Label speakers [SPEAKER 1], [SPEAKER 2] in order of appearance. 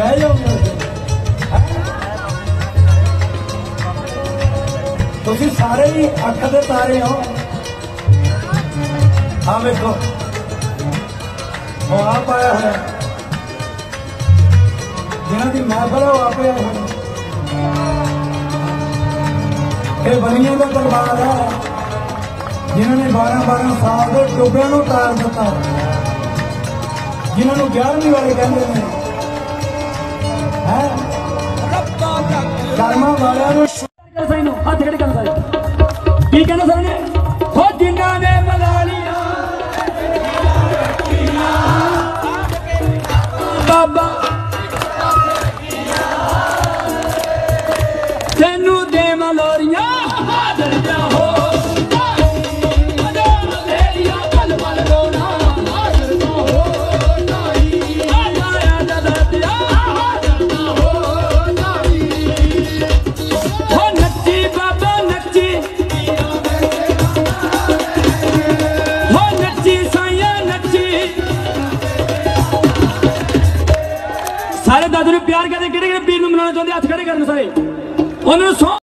[SPEAKER 1] ਬਹਿ ਜਾਓ ਤੁਸੀਂ ਸਾਰੇ ਹੀ ਅੱਖ ਦੇ ਤਾਰੇ ਹੋ। ਆ ਵੇਖੋ। ਉਹ ਆਪ ਆਇਆ ਹੋਇਆ। ਜਿਨ੍ਹਾਂ ਦੀ ਮਹਿਫਲ ਉਹ ਆਪੇ ਆਏ ਹੋਏ। ਇਹ ਬਨੀਆਂ ਦਾ ਦਰਬਾਰ ਹੈ ਜਿਨ੍ਹਾਂ ਨੇ 12 12 ਸਾਲ ਦੇ ਟੋਬਿਆਂ ਨੂੰ ਤਾਰ ਦਿੱਤਾ। ਜਿਨ੍ਹਾਂ ਨੂੰ 11ਵੀਂ ਵਾਲੇ ਕਹਿੰਦੇ ਨੇ ਹੈ ਕਰਮਾਂ ਵਾਲਿਆਂ ਨੂੰ
[SPEAKER 2] ਕਰ ਨੂੰ ਹੱਥ ਖੜੇ ਕਰ ਸਾਈ ਕੀ ਕਹਿੰਦਾ ਸਰ ਨੇ ਹੋ ਜਿਨ੍ਹਾਂ ਨੇ ਮਲਾ ਲਿਆ ਬਾਬਾ ਤੈਨੂੰ ਦੇ ਮਲੋਰੀਆਂ ਹਾਜ਼ਰ ਸਾਰੇ ਦਾਦੂ ਨੂੰ ਪਿਆਰ ਕਰਦੇ ਕਿਹੜੇ ਕਿਹੜੇ ਪੀਰ ਨੂੰ ਮਨਾਉਣਾ ਚਾਹੁੰਦੇ? ਹੱਥ ਖੜੇ ਕਰਨ ਸਾਰੇ। ਉਹਨਾਂ ਨੂੰ ਸੌ